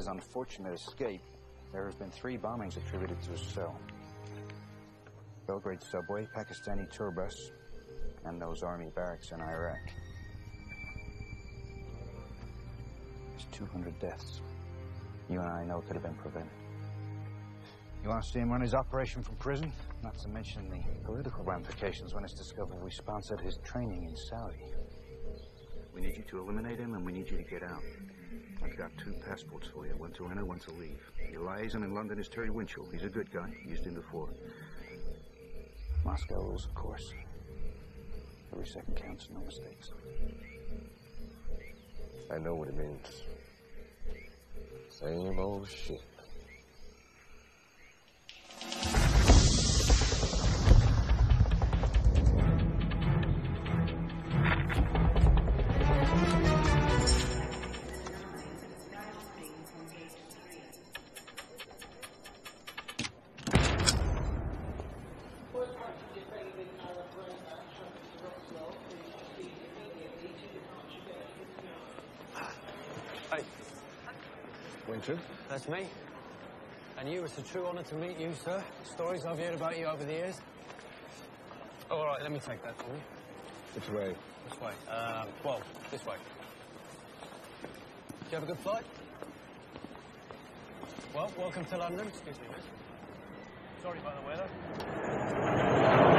His unfortunate escape, there have been three bombings attributed to his cell. Belgrade subway, Pakistani tour bus, and those army barracks in Iraq. There's 200 deaths. You and I know it could have been prevented. You want to see him run his operation from prison? Not to mention the political ramifications when it's discovered we sponsored his training in Saudi. We need you to eliminate him, and we need you to get out. I've got two passports for you, one to enter, one to leave. Your liaison in London is Terry Mitchell. He's a good guy. Used him before. Moscow rules, of course. Every second counts, no mistakes. I know what it means. Same old shit. You, it's a true honor to meet you, sir. Stories I've heard about you over the years. All right, let me take that for you. Which way? This way. Um, well, this way. Did you have a good flight? Well, welcome to London. Excuse me, miss. Sorry about the weather.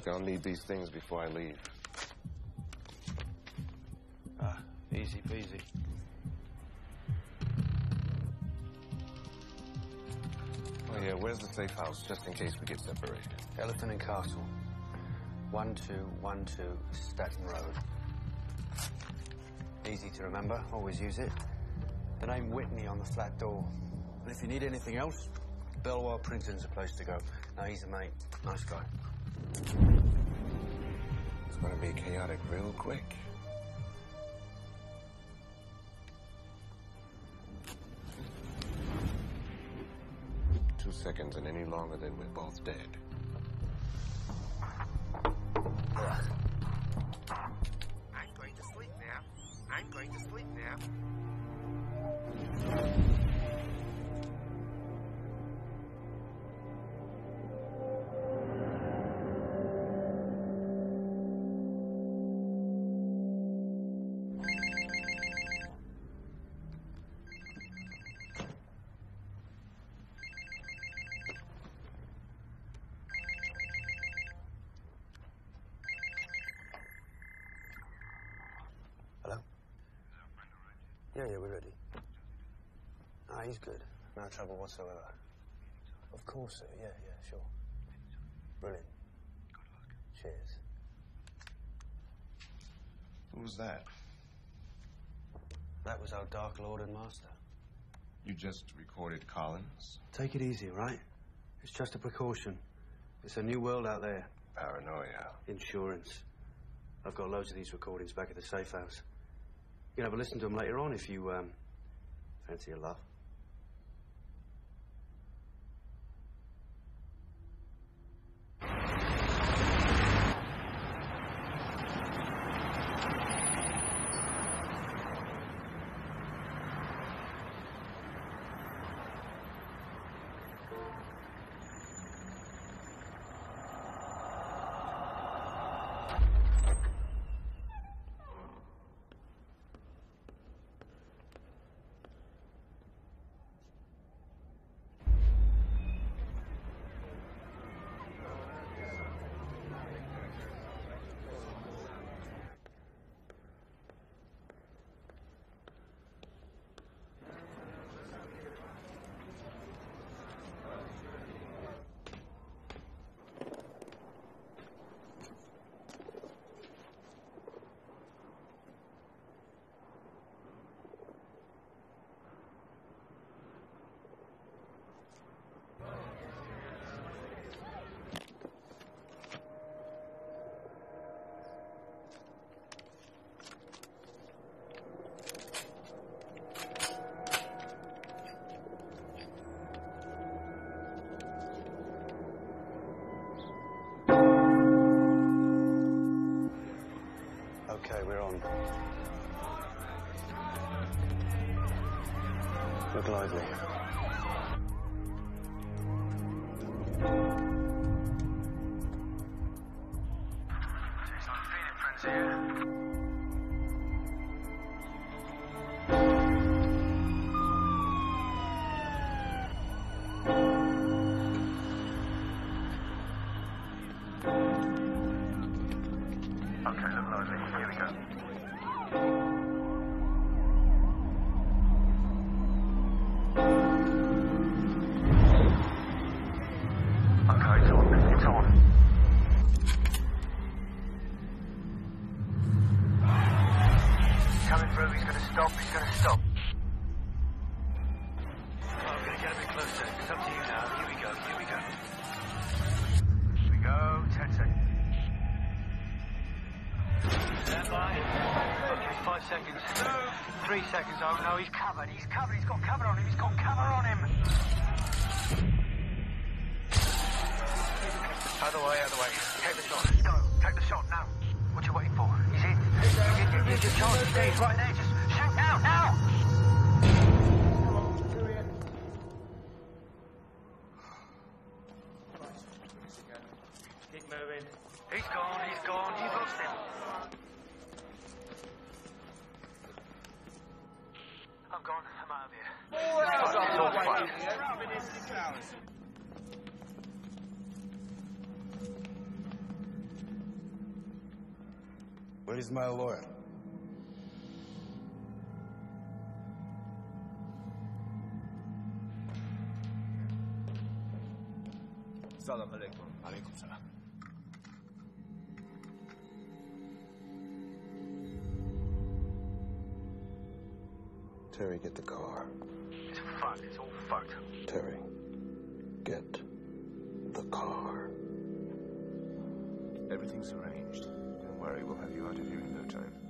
Look, I'll need these things before I leave. Ah, easy peasy. Oh, yeah, where's the safe house, just in case we get separated? Elephant and Castle. 1212 Staten Road. Easy to remember, always use it. The name Whitney on the flat door. And if you need anything else, Belwell Printing's a place to go. Now, he's a mate. Nice guy. It's gonna be chaotic real quick. Two seconds and any longer, then we're both dead. He's good. No trouble whatsoever. Of course, sir. Yeah, yeah, sure. Brilliant. Good luck. Cheers. Who was that? That was our Dark Lord and Master. You just recorded Collins? Take it easy, right? It's just a precaution. It's a new world out there. Paranoia. Insurance. I've got loads of these recordings back at the safe house. You can have a listen to them later on if you, um, fancy a laugh. look lively. He's my lawyer. Salam alaikum. Alaikum salam. Terry, get the car. It's fucked. It's all fucked. Terry, get the car. Everything's arranged worry, we'll have you out of here in no time.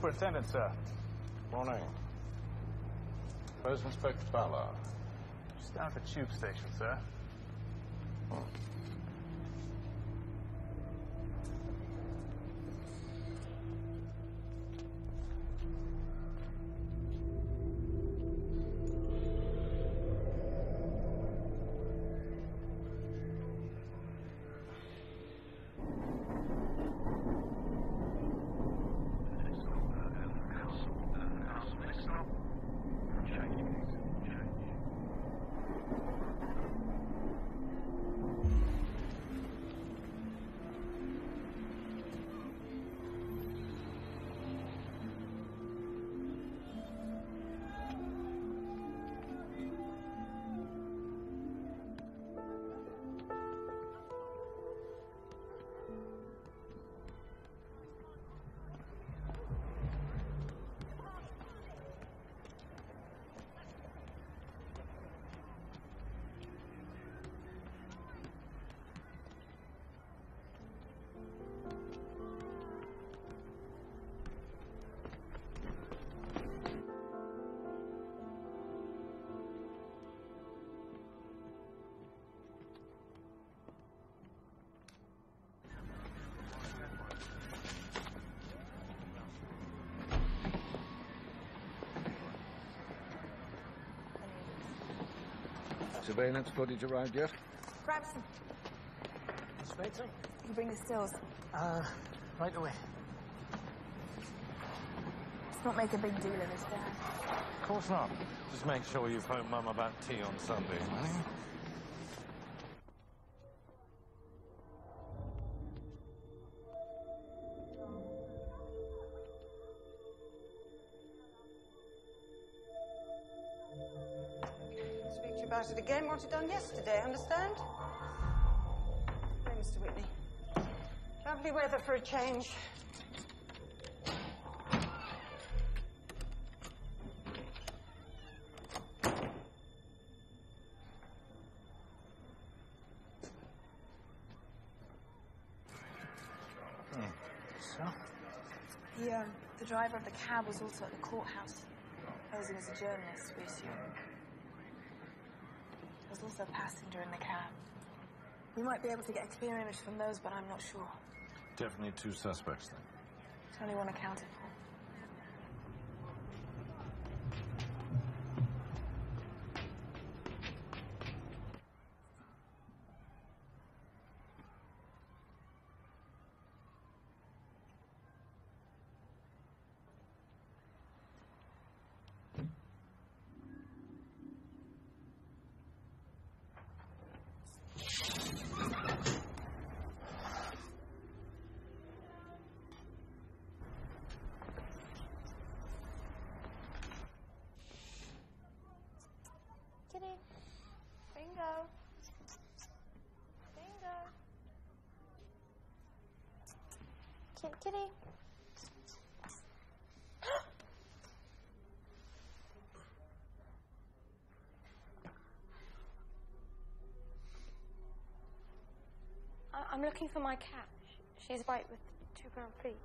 Superintendent, sir. Morning. Where's Inspector Ballard? Just down at the tube station, sir. Oh. Surveillance footage arrived yet? Gramson, Inspector? you bring the stills. Uh, right away. Let's not make a big deal of this, Dad. Of course not. Just make sure you phone Mum about tea on Sunday, will you? You again. Want it done yesterday, understand? Hey, Mr. Whitney. Lovely weather for a change. Um, the driver of the cab was also at the courthouse, posing as a journalist, we assume. There a passenger in the cab. We might be able to get a clear image from those, but I'm not sure. Definitely two suspects then. It's only one accounted for. Kitty, kitty. I'm looking for my cat. She's white with two brown feet.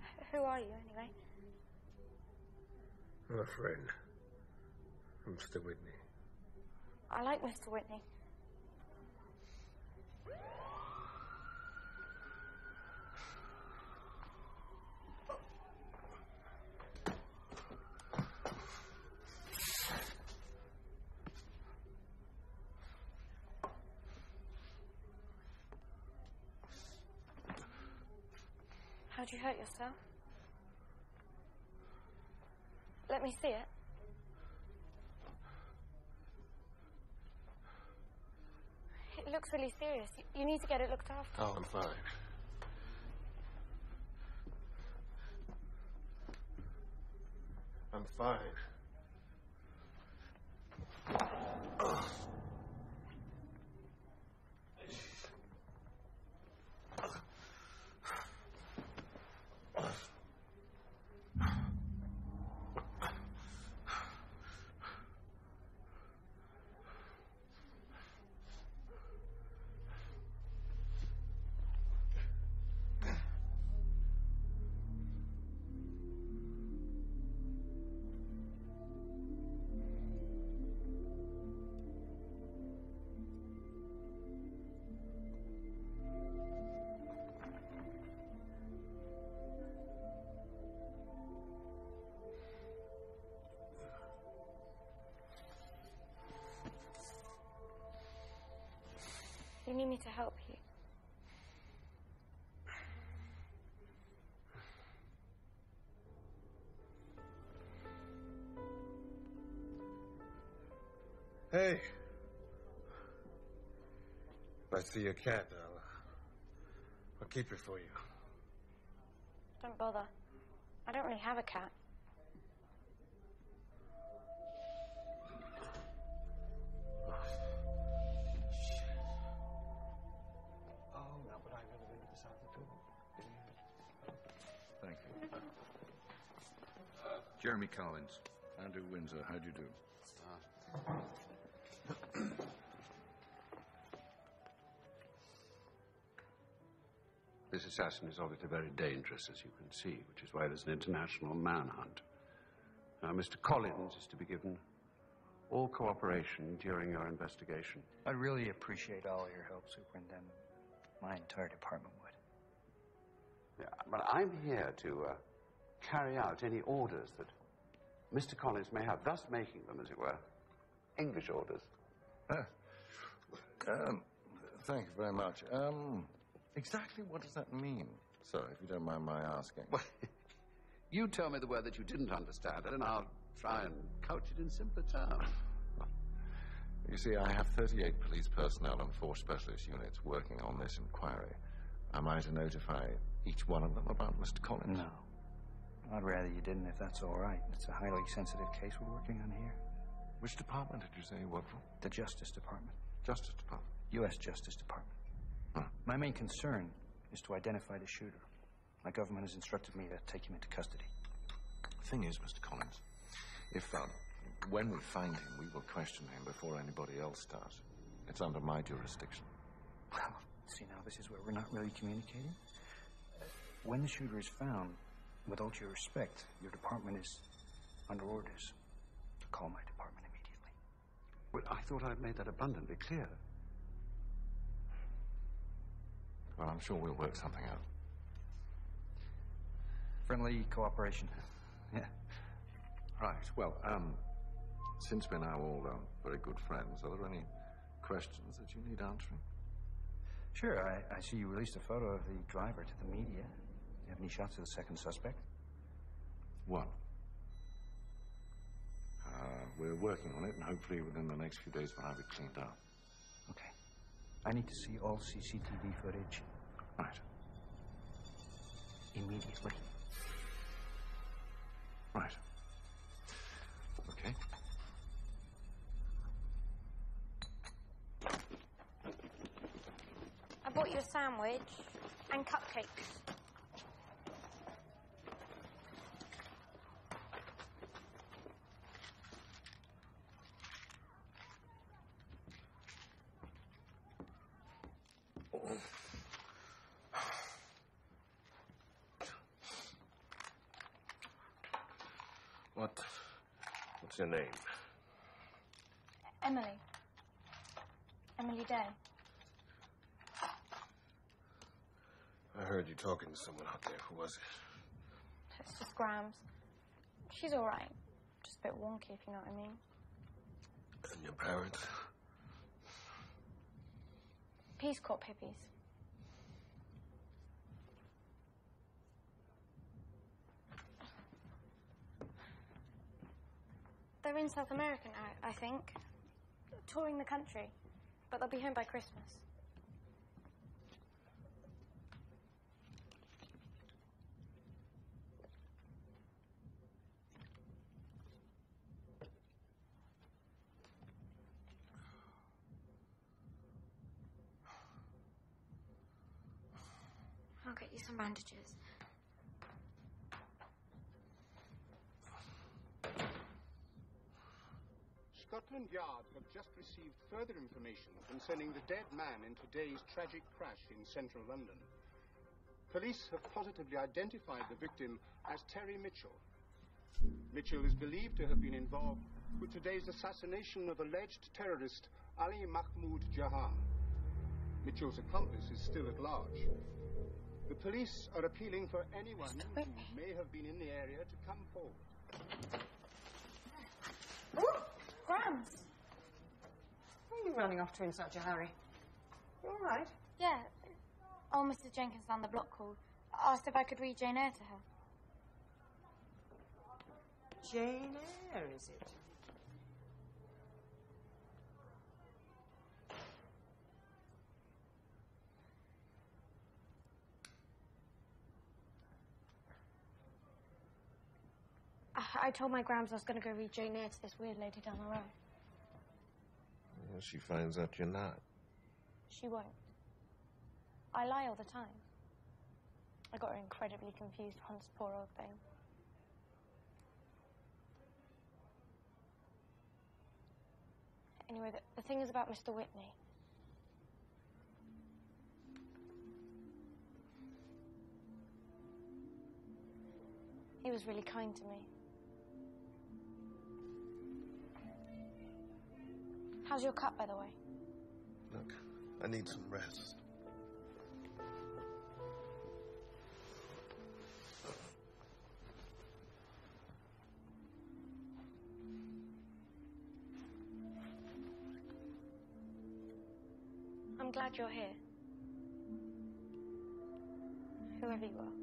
H- Who are you, anyway? I'm a friend. I'm Mr. Whitney. I like Mr. Whitney. You hurt yourself? Let me see it. It looks really serious. You, you need to get it looked after. Oh, I'm fine. I'm fine. You need me to help you? Hey. If I see your cat, I'll, I'll keep it for you. Don't bother. I don't really have a cat. Jeremy Collins, Andrew Windsor, how do you do? This assassin is obviously very dangerous, as you can see, which is why there's an international manhunt. Now, Mr. Collins is to be given all cooperation during your investigation. I'd really appreciate all your help, Superintendent. My entire department would. Yeah, but I'm here to uh, carry out any orders that Mr. Collins may have, thus making them, as it were, English orders. Uh, um, thank you very much. Um, exactly what does that mean, sir, if you don't mind my asking? Well, you tell me the word that you didn't understand, and I'll try and couch it in simpler terms. You see, I have 38 police personnel and four specialist units working on this inquiry. Am I to notify each one of them about Mr. Collins? No. I'd rather you didn't, if that's all right. It's a highly sensitive case we're working on here. Which department did you say you work for? The Justice Department. Justice Department. U.S. Justice Department. Huh. My main concern is to identify the shooter. My government has instructed me to take him into custody. The thing is, Mr. Collins, if, um, when we find him, we will question him before anybody else does. It's under my jurisdiction. Well, see, now this is where we're not really communicating. When the shooter is found, with all due respect, your department is under orders to call my department immediately. Well, I thought I'd made that abundantly clear. Well, I'm sure we'll work something out. Friendly cooperation. Yeah. Right. Well, um, since we're now all um, very good friends, are there any questions that you need answering? Sure. I, I see you released a photo of the driver to the media. Do you have any shots of the second suspect? One. Uh, we're working on it, and hopefully within the next few days we'll have it cleaned up. Okay. I need to see all CCTV footage. Right. Immediately. Right. Okay. I bought you a sandwich and cupcakes. What? What's your name? Emily. Emily Day. I heard you talking to someone out there. Who was it? It's just Grams. She's all right. Just a bit wonky, if you know what I mean. And your parents? Peace Corps hippies. They're in South America now, I think. Touring the country. But they'll be home by Christmas. I'll get you some bandages. Scotland Yard have just received further information concerning the dead man in today's tragic crash in central London. Police have positively identified the victim as Terry Mitchell. Mitchell is believed to have been involved with today's assassination of alleged terrorist Ali Mahmoud Jahan. Mitchell's accomplice is still at large. The police are appealing for anyone who may have been in the area to come forward. Ooh, Grams! Where are you running off to in such a hurry? You all right? Yeah. Old Mrs. Jenkins down the block called. Asked if I could read Jane Eyre to her. Jane Eyre, is it? I, told my grams I was going to go read Jane Eyre to this weird lady down the road. Well, she finds out you're not. She won't. I lie all the time. I got her incredibly confused once, poor old thing. Anyway, the, the thing is about Mr. Whitney. He was really kind to me. How's your cut, by the way? Look, I need some rest. I'm glad you're here. Whoever you are.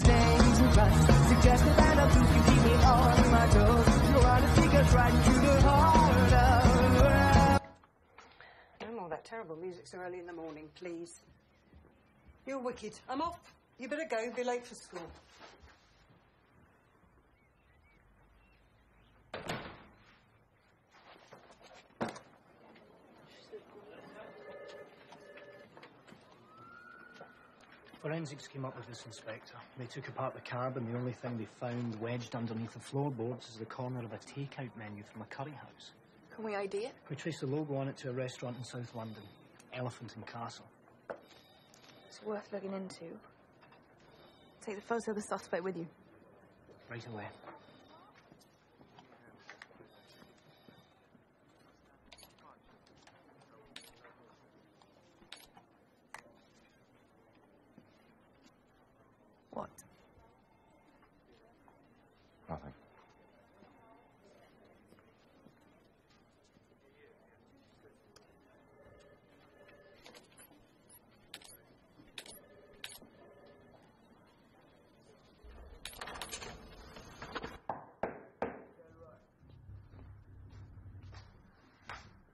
Dangerous. Suggestive and obtuse, you keep me on my toes. Right into the heart of No more that terrible music so early in the morning, please. You're wicked. I'm off. You better go. Be late for school. Forensics came up with this, Inspector. They took apart the cab, and the only thing they found wedged underneath the floorboards is the corner of a takeout menu from a curry house. Can we ID it? We traced the logo on it to a restaurant in South London, Elephant and Castle. It's worth looking into. Take the photo of the suspect with you. Right away. What? Nothing.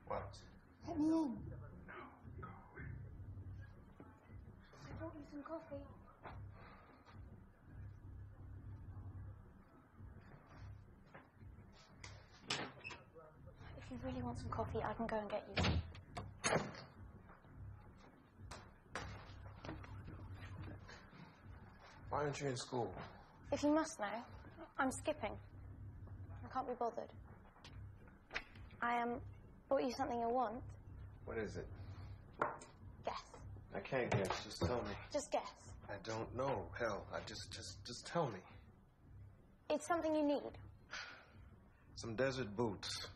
What? Let me in. I brought you some coffee. If you want some coffee, I can go and get you some. Why aren't you in school? If you must know, I'm skipping. I can't be bothered. I um bought you something you want. What is it? Guess. I can't guess. Just tell me. Just guess. I don't know. Hell, I just, just, just tell me. It's something you need. Some desert boots,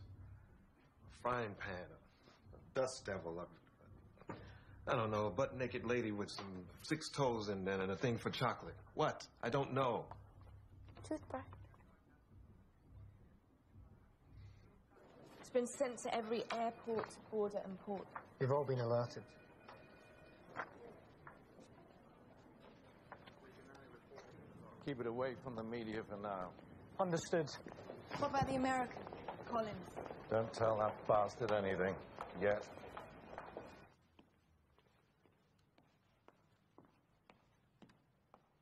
frying pan, a, a dust devil, a, I don't know, a butt-naked lady with some six toes in there and a thing for chocolate. What? I don't know. Toothbrush. It's been sent to every airport, border, and port. They've all been alerted. Keep it away from the media for now. Understood. What about the American? Collins. Don't tell that bastard anything. Yet.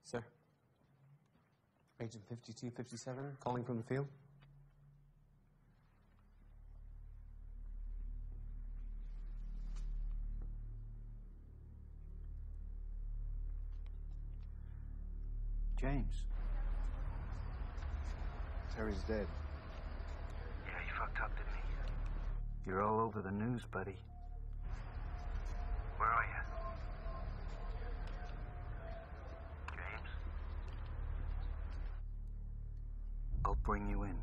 Sir. Agent 5257, calling from the field. James. Terry's dead. Yeah, he fucked up, didn't? You're all over the news, buddy. Where are you? James? I'll bring you in.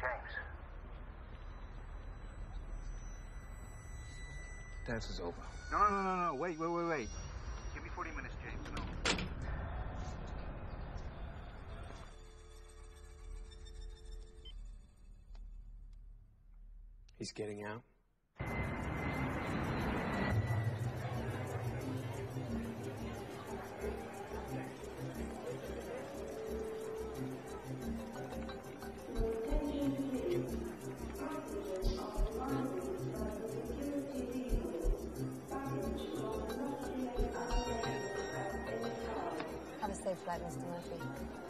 James? Dance is over. No, no, no, no, no. Wait, wait, wait, wait. Give me 40 minutes, James. He's getting out. Have a safe flight, Mr. Murphy.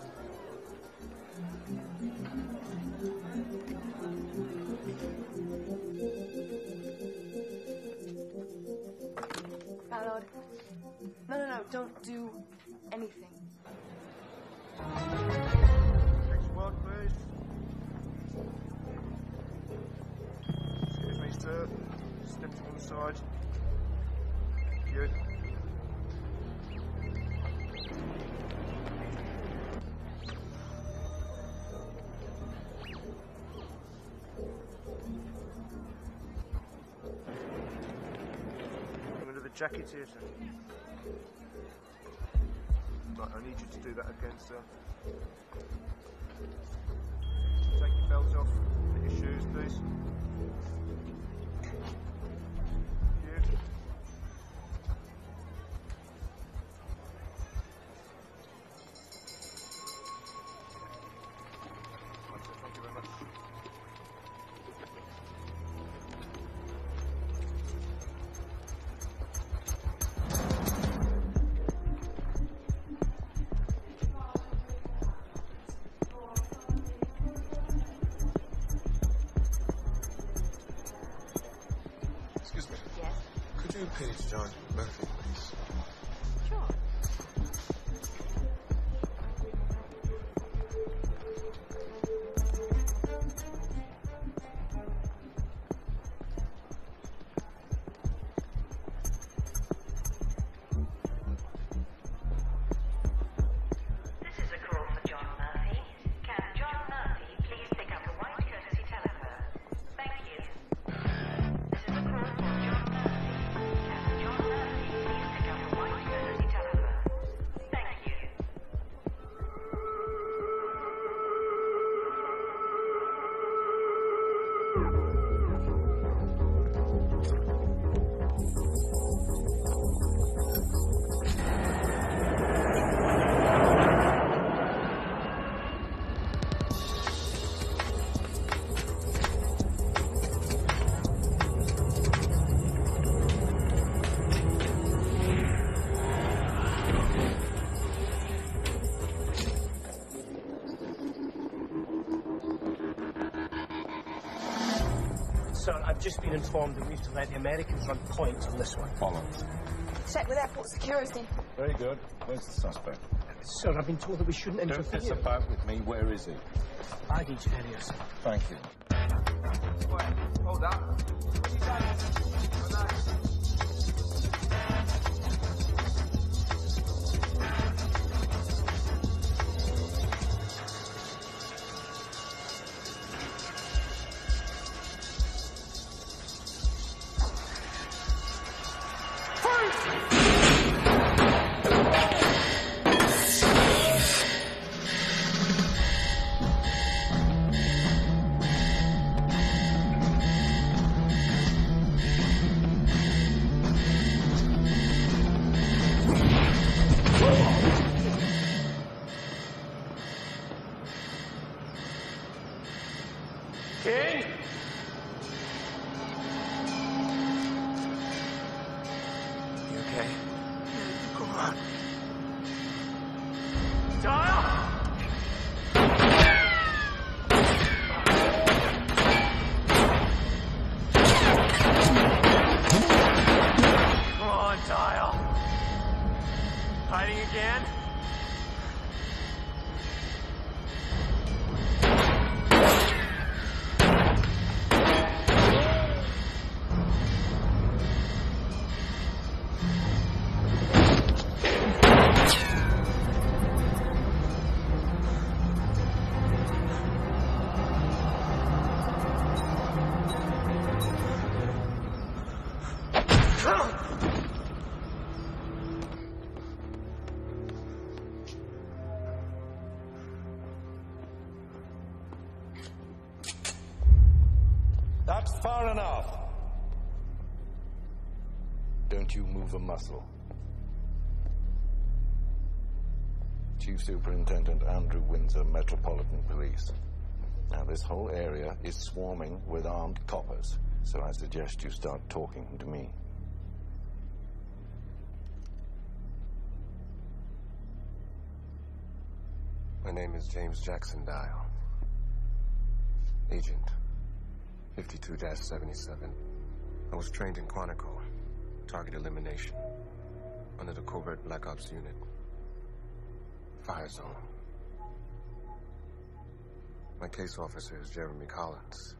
Under the jacket here, sir. Right, I need you to do that again, sir. Take your belt off. Put your shoes, please. You page John. Murphy, just been informed that we have to let the Americans run point on this one. Follow. Check with airport security. Very good. Where's the suspect? Sir, I've been told that we shouldn't Don't interfere. mess about with me. Where is he? Baggage area, sir. Thank you. Muscle. Chief Superintendent Andrew Windsor, Metropolitan Police. Now, this whole area is swarming with armed coppers, so I suggest you start talking to me. My name is James Jackson Dial. Agent 52-77. I was trained in Quantico, target elimination, under the covert Black Ops unit. Fire zone. My case officer is Jeremy Collins.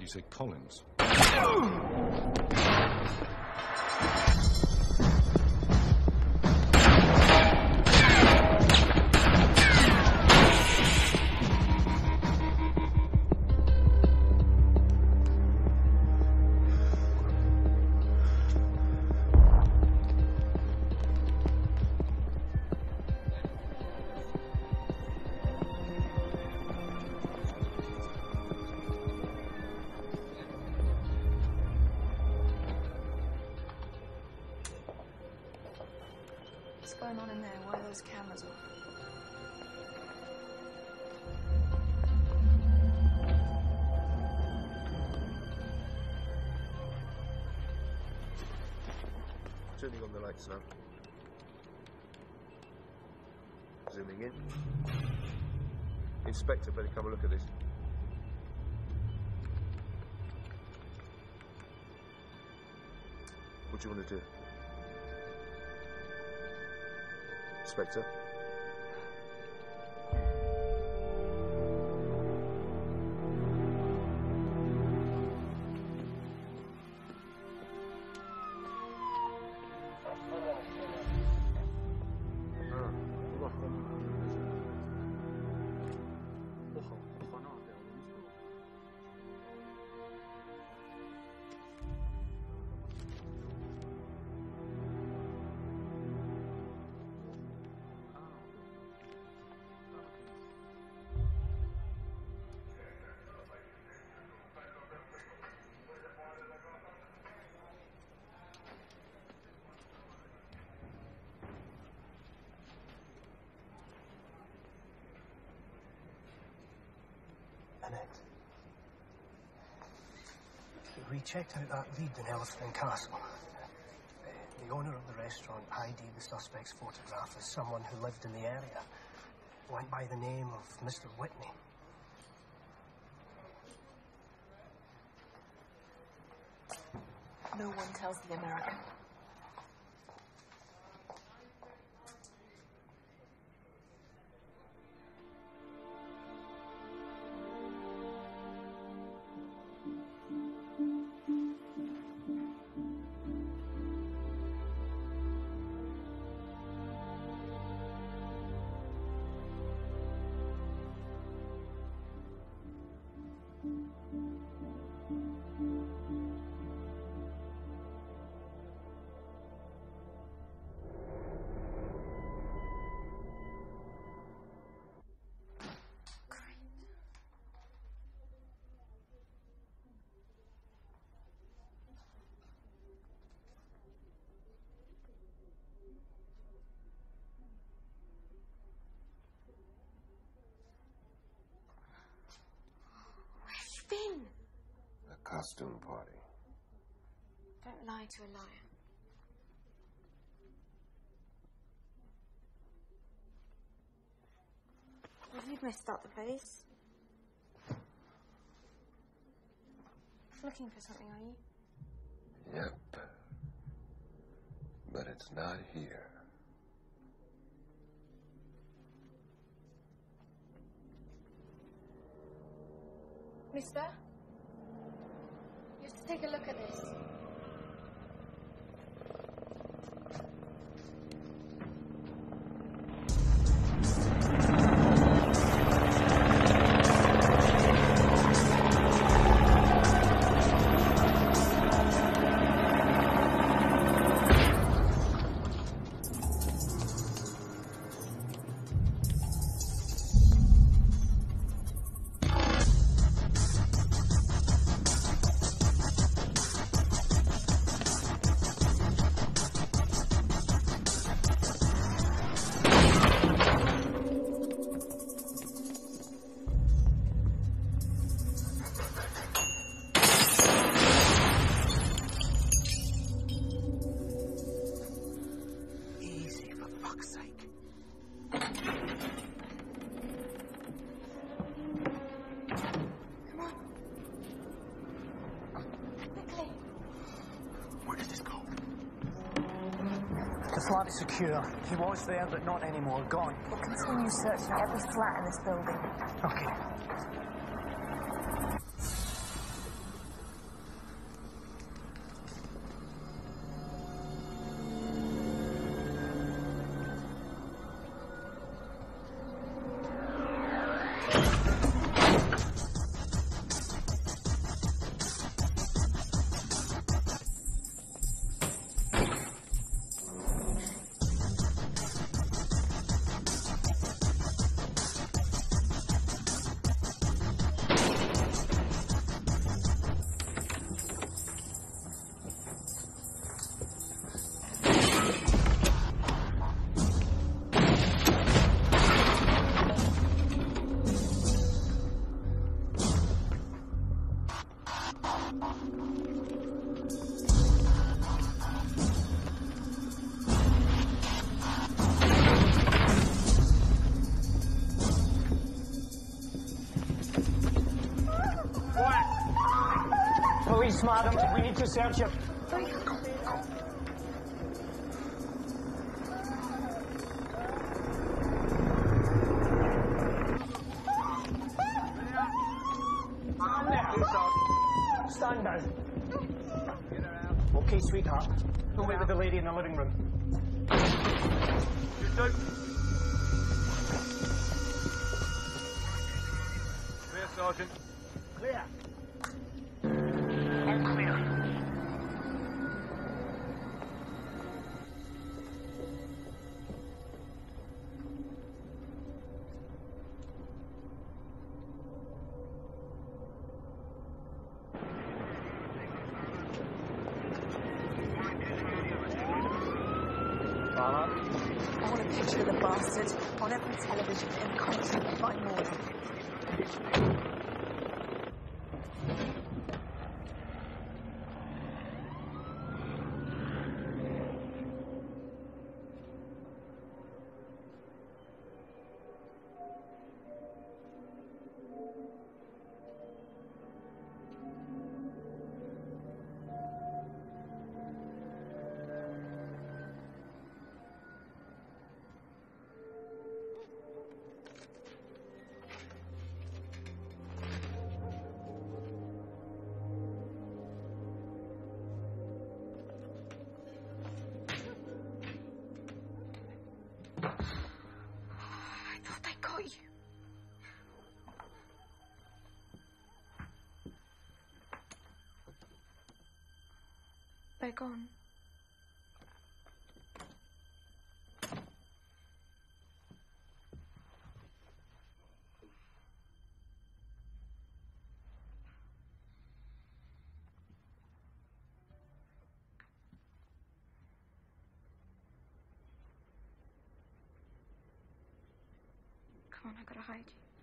You say Collins? Annette. We checked out that lead in Elephant Castle. The owner of the restaurant ID'd the suspect's photograph as someone who lived in the area. Went by the name of Mr. Whitney. No one tells the American. Costume party. Don't lie to a liar. Well, you've messed up the place. Looking for something, are you? Yep. But it's not here. Mister? Just take a look at this. Secure. He was there, but not anymore. Gone. We'll continue searching every flat in this building. Okay. Madam. We need to search you. They're gone. Come on, I gotta hide you.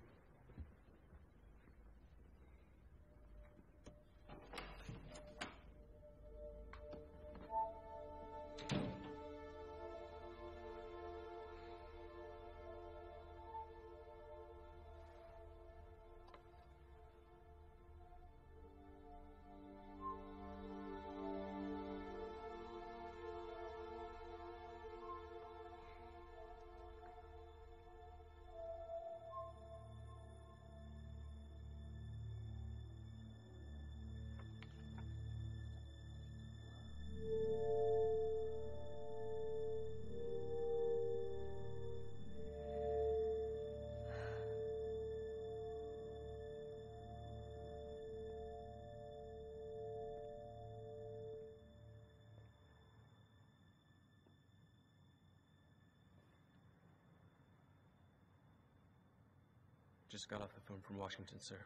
Just got off the phone from Washington, sir.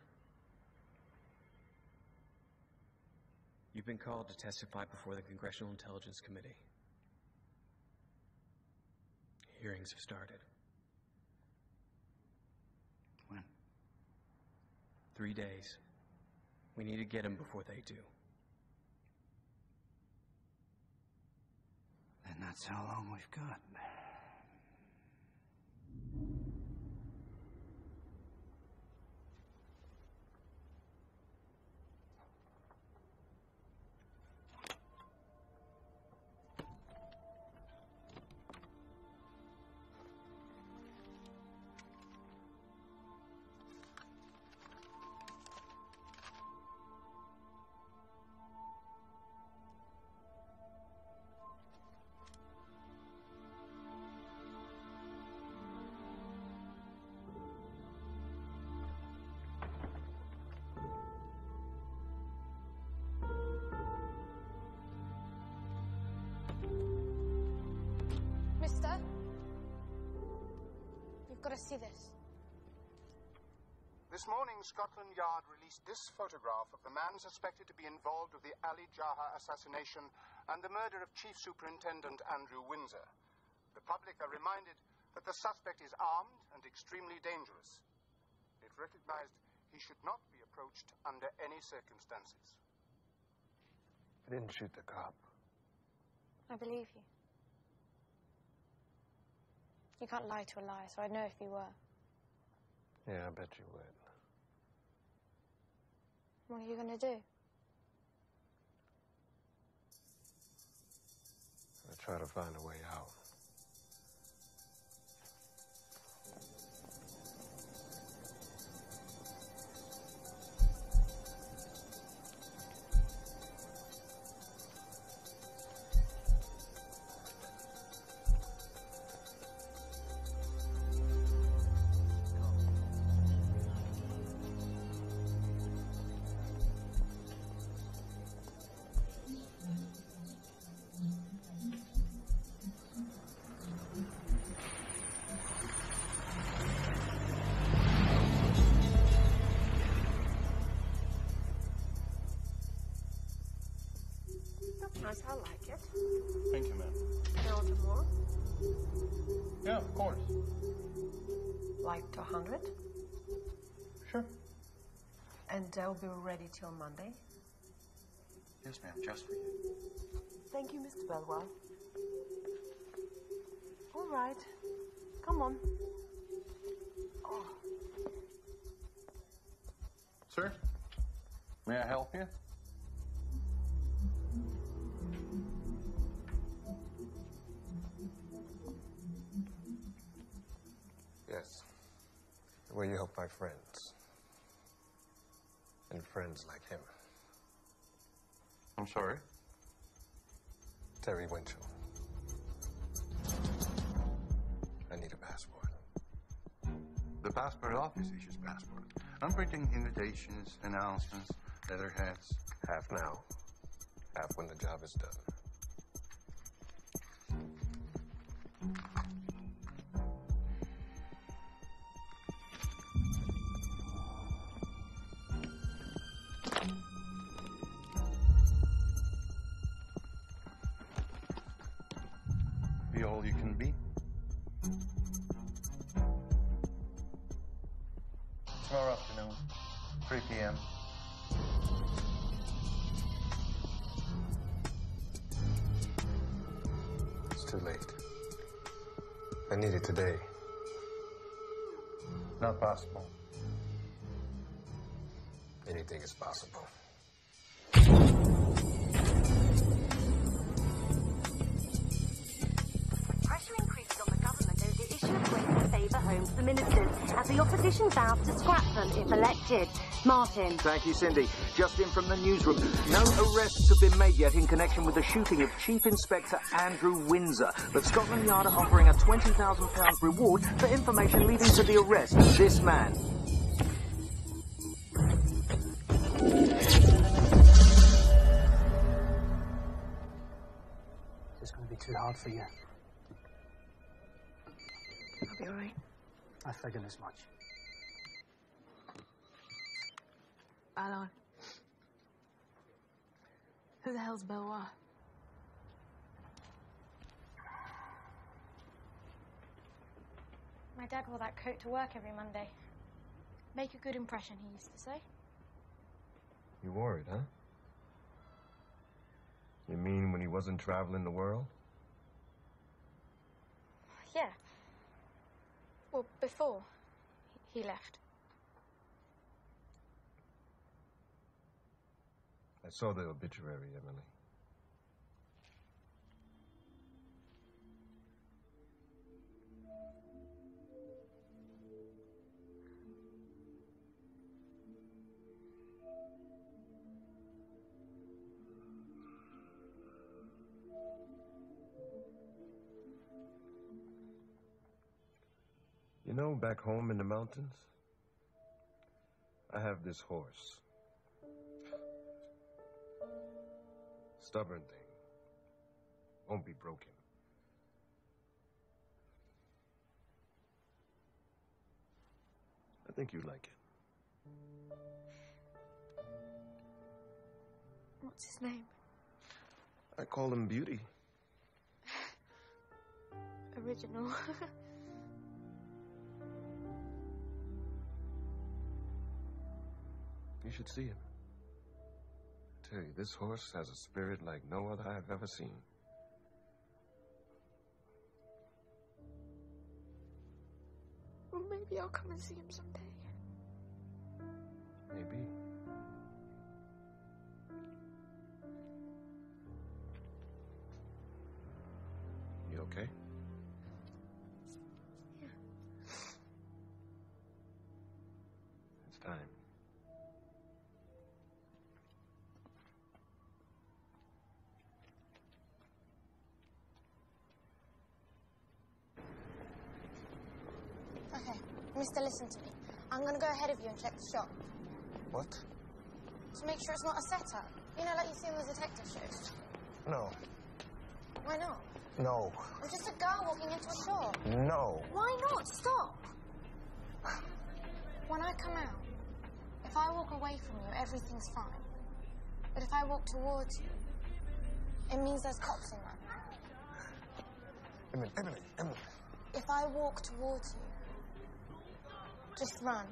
You've been called to testify before the Congressional Intelligence Committee. Hearings have started. When? Three days. We need to get them before they do. And that's how long we've got. This morning, Scotland Yard released this photograph of the man suspected to be involved with the Ali Jaha assassination and the murder of Chief Superintendent Andrew Windsor. The public are reminded that the suspect is armed and extremely dangerous. It recognized he should not be approached under any circumstances. I didn't shoot the cop. I believe you. You can't lie to a lie, so I'd know if you were. Yeah, I bet you would. What are you going to do? I'm gonna try to find a way out. I like it. Thank you, ma'am. You order more? Yeah, of course. Like to 100? Sure. And they'll be ready till Monday? Yes, ma'am, just for you. Thank you, Mr. Belwell. All right. Come on. Oh, Sir, may I help you? The way you help my friends. And friends like him. I'm sorry. Terry Mitchell. I need a passport. The passport office issues passport. I'm printing invitations, announcements, letterheads. Half now. Half when the job is done. The opposition vows to scrap them if elected. Martin. Thank you, Cindy. Just in from the newsroom. No arrests have been made yet in connection with the shooting of Chief Inspector Andrew Windsor, but Scotland Yard are offering a £20,000 reward for information leading to the arrest of this man. It's going to be too hard for you. I'll be alright. I figured as much. Alon. Who the hell's Belvoir? My dad wore that coat to work every Monday. Make a good impression, he used to say. You worried, huh? You mean when he wasn't traveling the world? Yeah. Well, before he he left. I saw the obituary, Emily. You know, back home in the mountains, I have this horse. Stubborn thing. Won't be broken. I think you'd like it. What's his name? I call him Beauty. Original. You should see him. Tell you, this horse has a spirit like no other I've ever seen. well, maybe I'll come and see him someday. Maybe. You okay? Mister, listen to me. I'm gonna go ahead of you and check the shop What? to make sure it's not a setup. You know, like you see in the detective shows. No. Why not? No. I'm just a girl walking into a shop. No. Why not? Stop. When I come out, if I walk away from you, everything's fine. But if I walk towards you, it means there's cops in there. Emily, Emily, Emily. If I walk towards you, just run.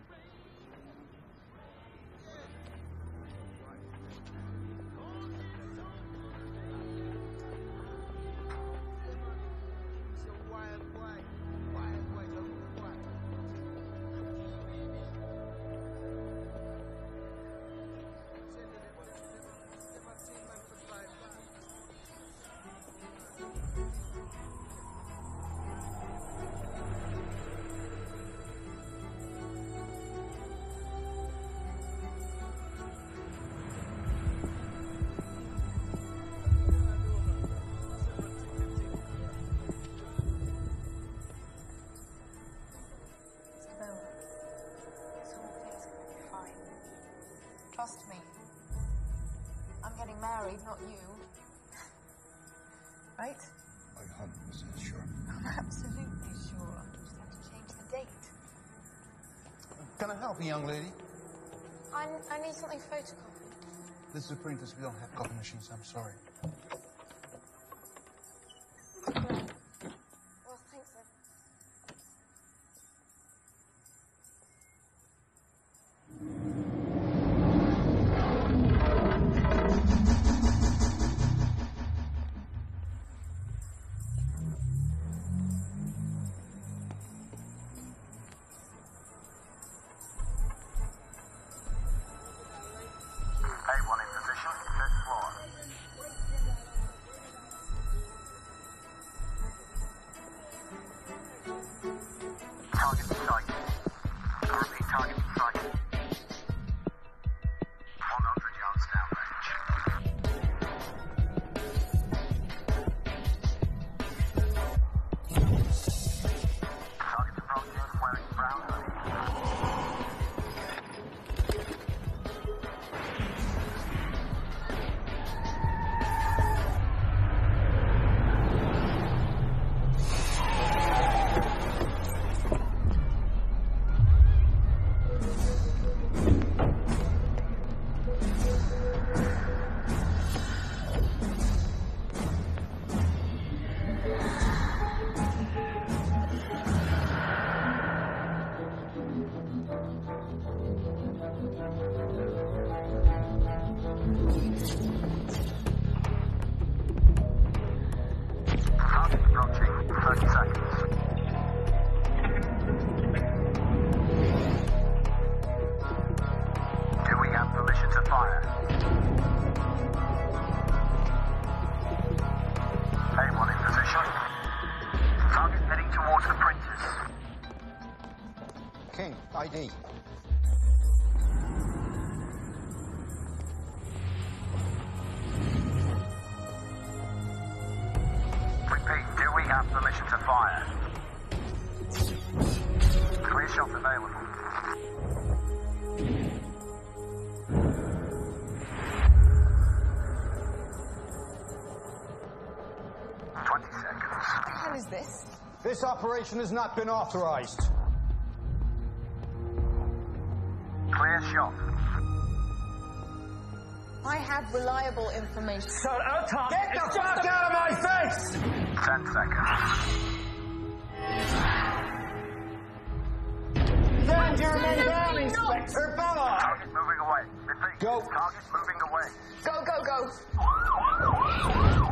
Not you. Right? I'm 100% sure. I'm absolutely sure. I'm just have to change the date. Can I help you, young lady? I, I need something photocopied. This is a printers. We don't have copy machines. I'm sorry. 20 seconds. What the hell is this? This operation has not been authorized. Clear shot. I have reliable information. Shut up, Tom. Get the fuck out of my face! Ten seconds. Then your men down, Inspector Ballard! Target moving away. Midfield. Go. Target moving away. Go, go, go.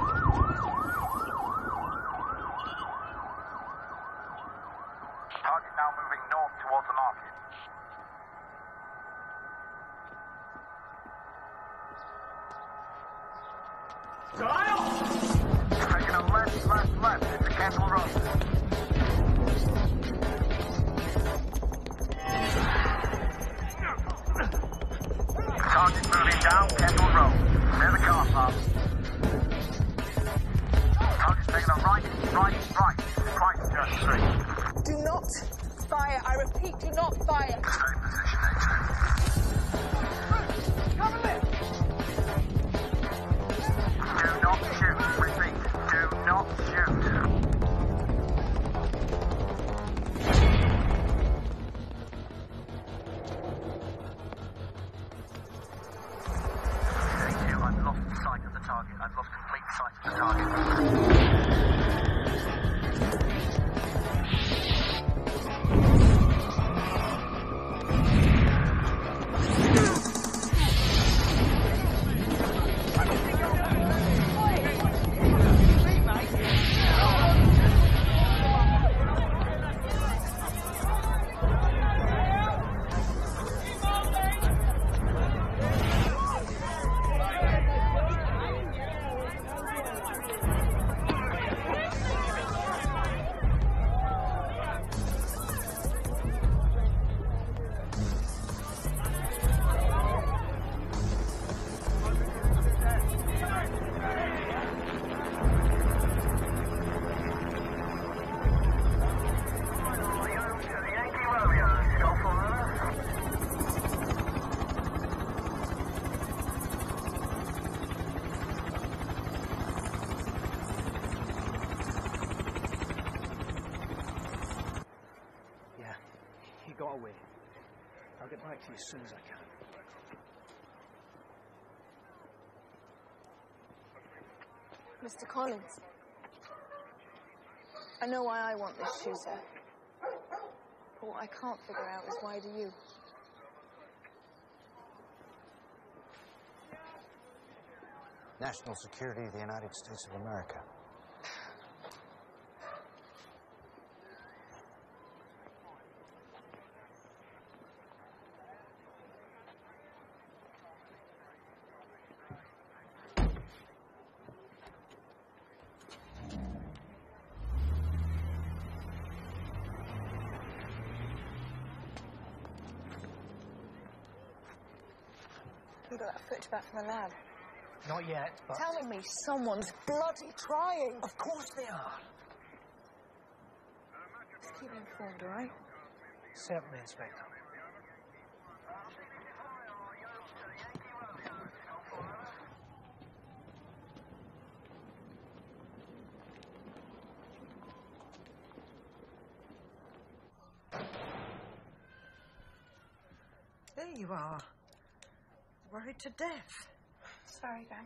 Repeat, do not fire. Mr. Collins. I know why I want this shooter. But what I can't figure out is why do you? National security of the United States of America. You got that footage back from the lab. Not yet, but. Telling me someone's bloody trying. Of course they are. Just keep me informed, all right? Certainly, Inspector. There you are worried to death. Sorry, guys.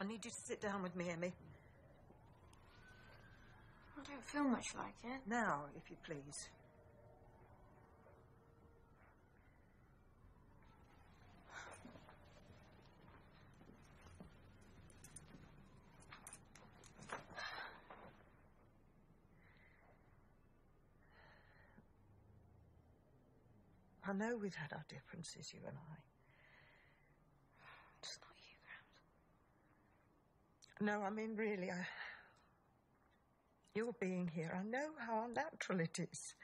I need you to sit down with me, Emmy. I don't feel much like it. Now, if you please. I know we've had our differences, you and I. No, I mean, really, I... Your being here, I know how unnatural it is.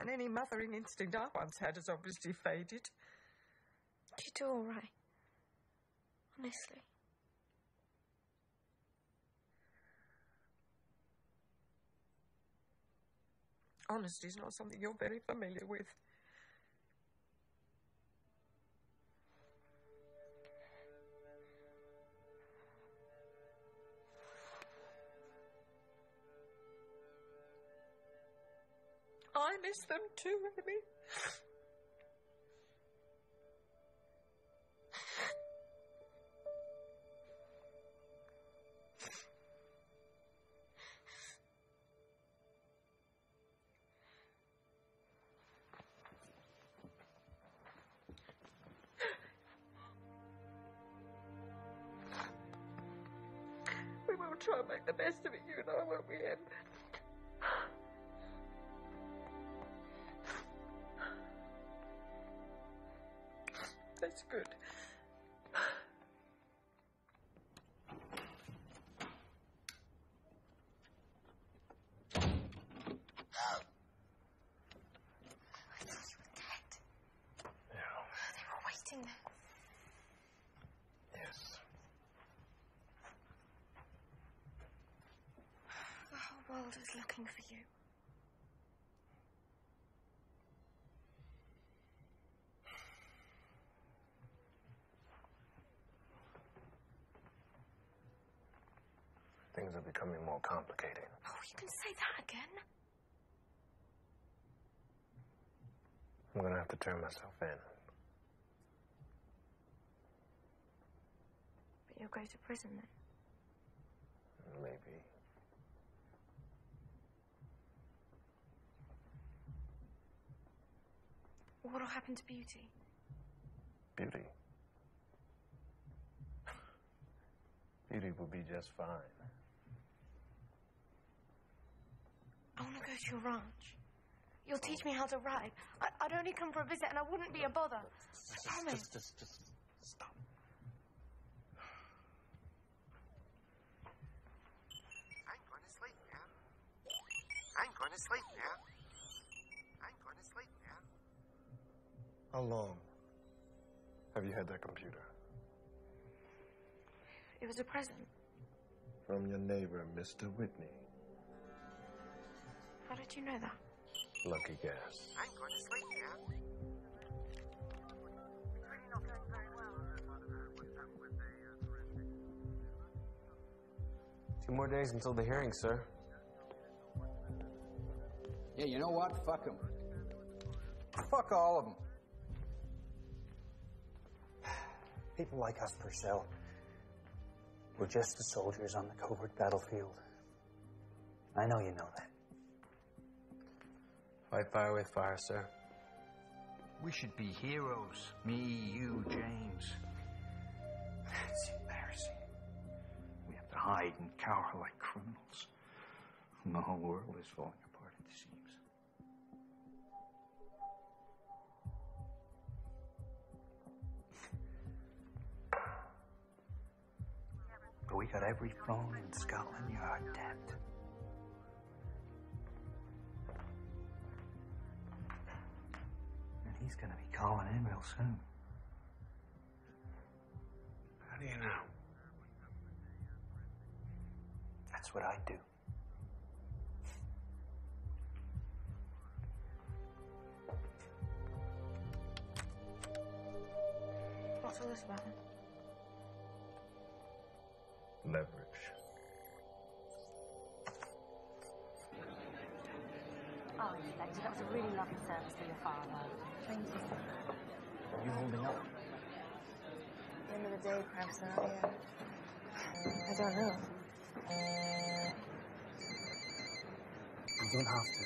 And any mothering instinct I once had has obviously faded. You do all right. Honestly. Honesty is not something you're very familiar with. I miss them too, Amy. Whole world is looking for you. Are becoming more complicated. Oh, you can say that again. I'm gonna have to turn myself in. But you'll go to prison then. Maybe. What'll happen to Beauty? Beauty. Beauty will be just fine. I want to go to your ranch. You'll teach oh. me how to ride. I- I'd only come for a visit and I wouldn't be a bother. I promise. Just, just, just stop. I'm going to sleep now. I'm going to sleep now. I'm going to sleep now. How long have you had that computer? It was a present. From your neighbor, Mr. Whitney. How did you know that? Lucky guess. I'm going to sleep now. Two more days until the hearing, sir. Yeah, you know what? Fuck them. Fuck all of them. People like us, Purcell, we're just the soldiers on the covert battlefield. I know you know that. Fight fire with fire, sir. We should be heroes. Me, you, James. That's embarrassing. We have to hide and cower like criminals. And the whole world is falling apart at the seams. But we got every phone in Scotland Yard tapped. And he's gonna be calling in real soon. How do you know? That's what I do. What's all this about? Leverage. Oh, Inspector, that was a really lovely service for your father. Thank you. Are you holding up? At the end of the day, perhaps not, yeah. I don't know. You don't have to.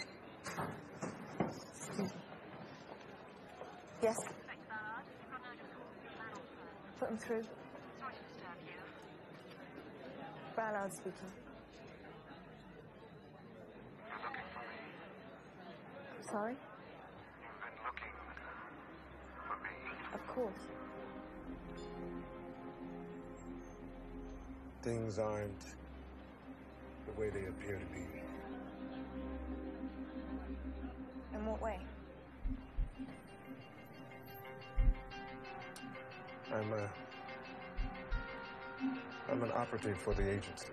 Yes? Put him through. Ballard speaking. You're looking for me. Sorry? Course. Things aren't the way they appear to be. In what way? I'm a. I'm an operative for the agency.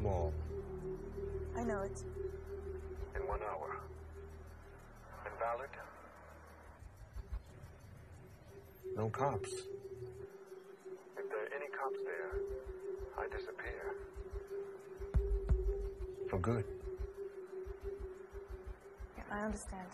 Mall. I know it. In one hour. Invalid? No cops. If there are any cops there, I disappear. For good. Yeah, I understand.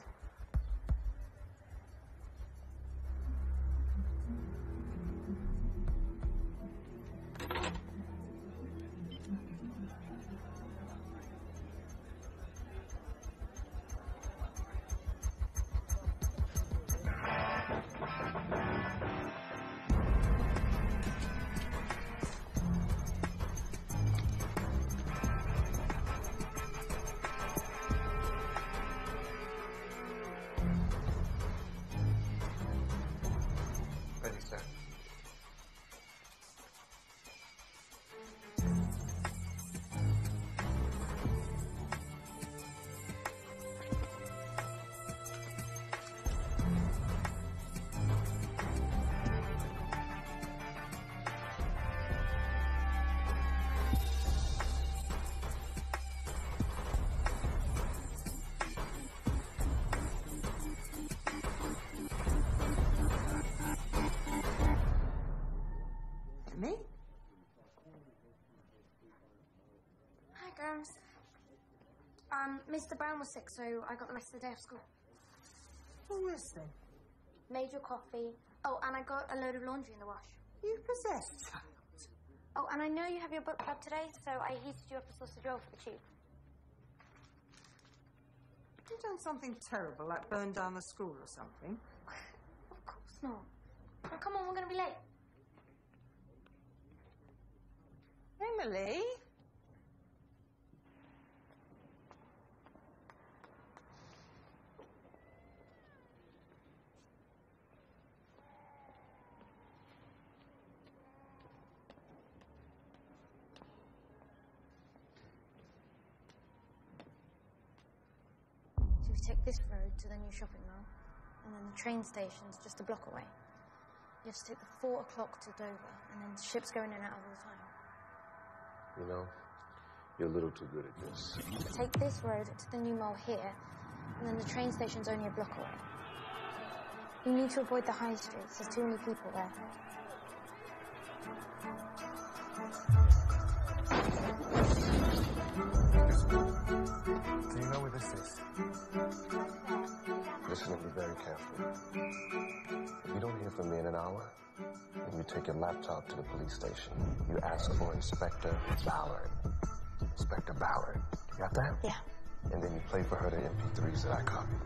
Brown was sick, so I got the rest of the day off school. Who is then? Made your coffee. Oh, and I got a load of laundry in the wash. You possessed child. Oh, and I know you have your book club today, so I heated you up a sausage roll for the tube. You done something terrible, like burn down the school or something? Of course not. Oh, come on, we're going to be late. Emily? Take this road to the new shopping mall, and then the train station's just a block away. You have to take the four o'clock to Dover, and then the ships go in and out all the time. You know, you're a little too good at this. Take this road to the new mall here, and then the train station's only a block away. You need to avoid the high streets. There's too many people there. Do you know where this is? Listen to me very carefully. If you don't hear from me in an hour, then you take your laptop to the police station. You ask for Inspector Ballard. Inspector Ballard. You got that? Yeah. And then you play for her the MP3s that I copied.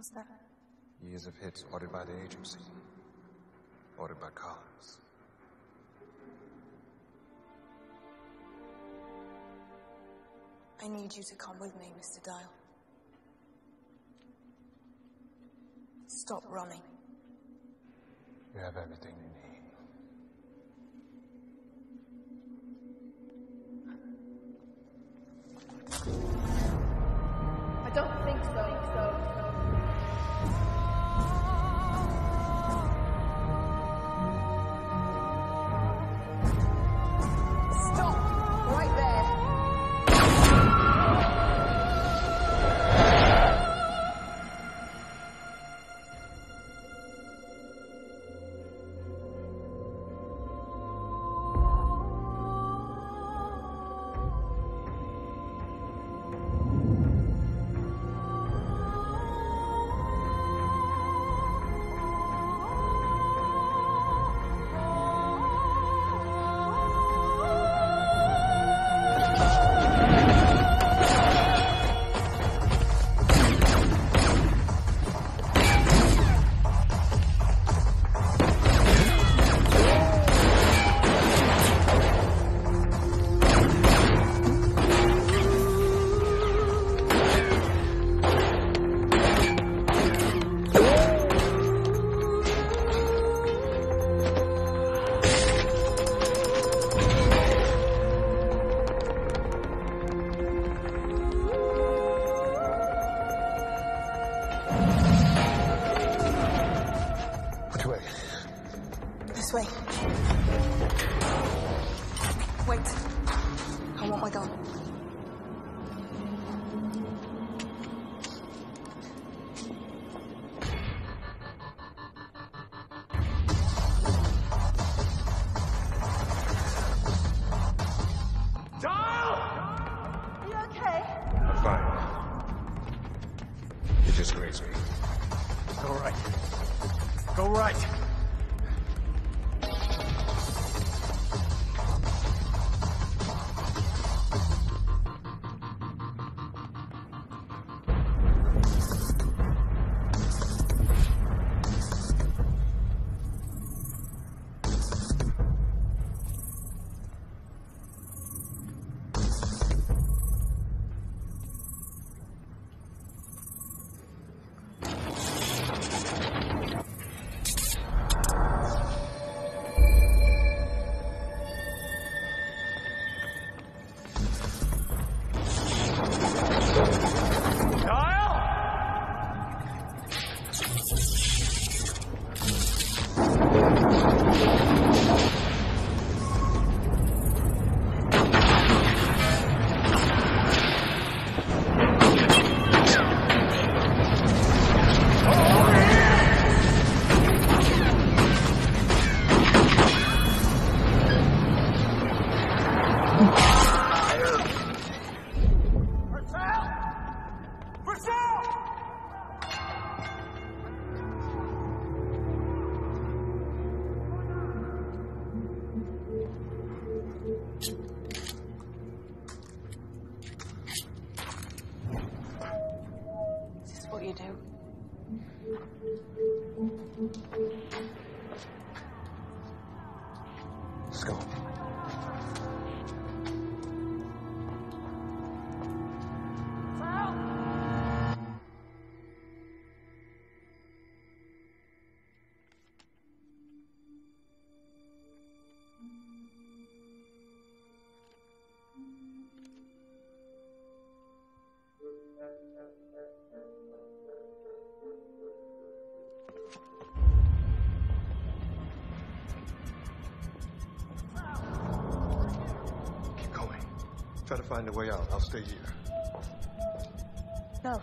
What's that? Years of hits ordered by the agency. Ordered by Collins. I need you to come with me, Mr. Dial. Stop running. You have everything you need. I don't think so. You do? Find a way out. I'll stay here. No.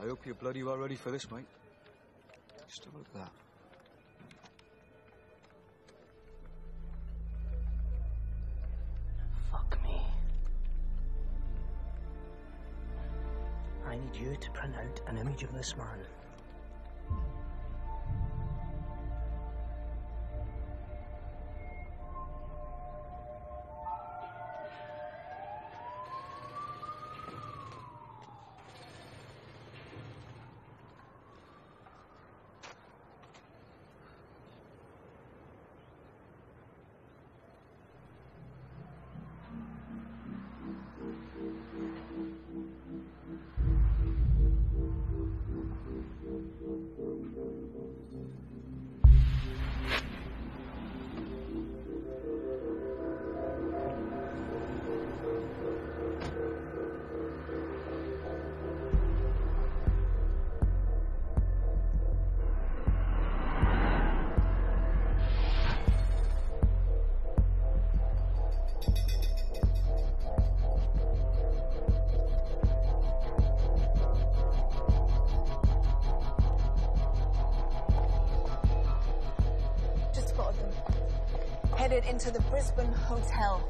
I hope you're bloody well ready for this, mate. Just have a look at that. Fuck me. I need you to print out an image of this man. Into the Brisbane Hotel.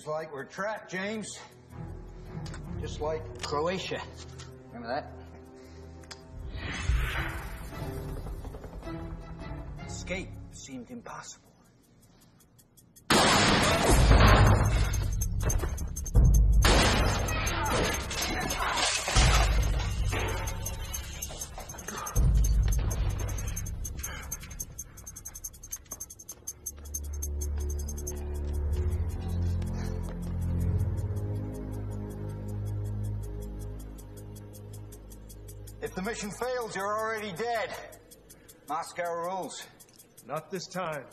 Seems like we're trapped, James. Just like Croatia. Remember that? Escape seemed impossible. Mission fails, you're already dead. Moscow rules. Not this time.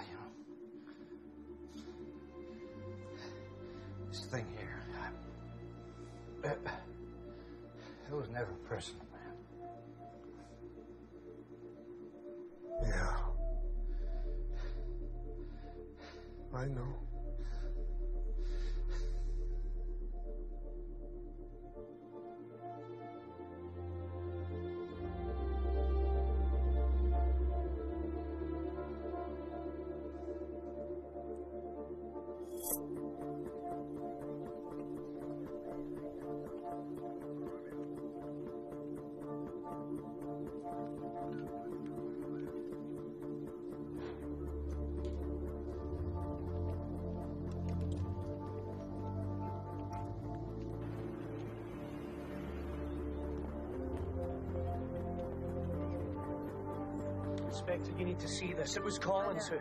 You know, this thing here, I, it, it was never a personal, man. Yeah. I know. Inspector, you need to see this. It was Collins who.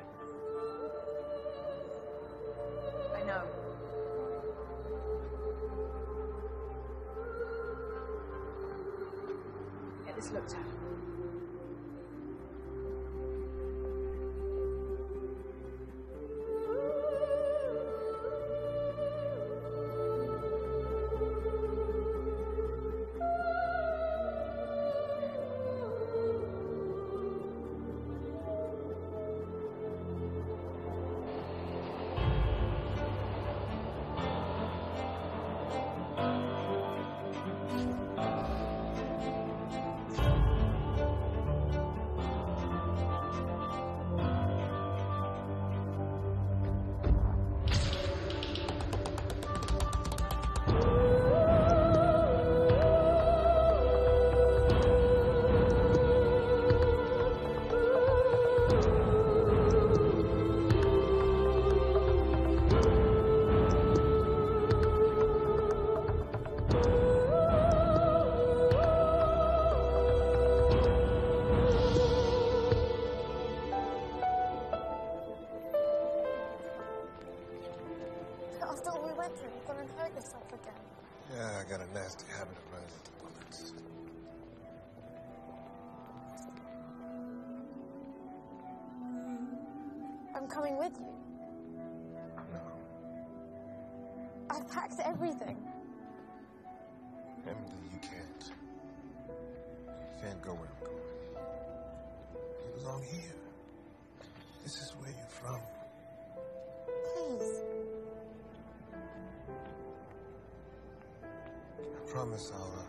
Promise I'll. Uh,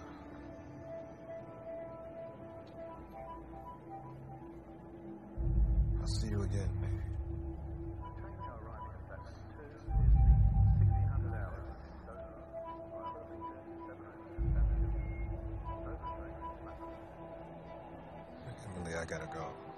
I'll see you again, baby. Emily, I gotta go.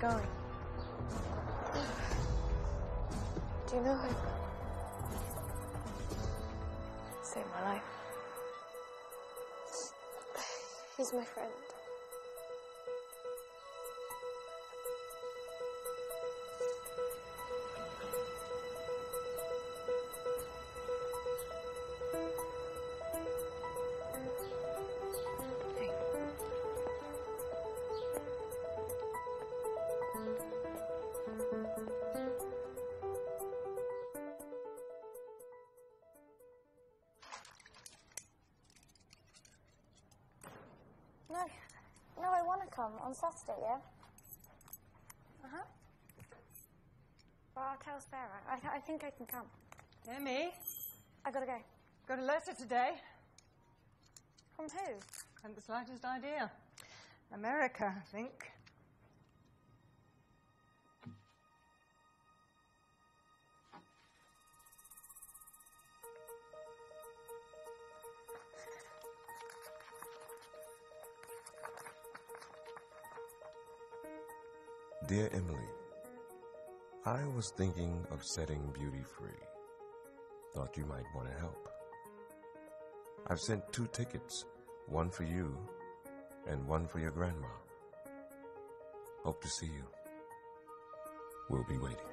Going? Do you know him? Saved my life. He's my friend. Come on Saturday, yeah? Uh huh. Well, I'll tell Sparrow. I, th- I think I can come. Emmy, I gotta go. got a letter today. From who? Haven't the slightest idea. America, I think. Was thinking of setting Beauty free. Thought you might want to help. I've sent two tickets, one for you and one for your grandma. Hope to see you. We'll be waiting.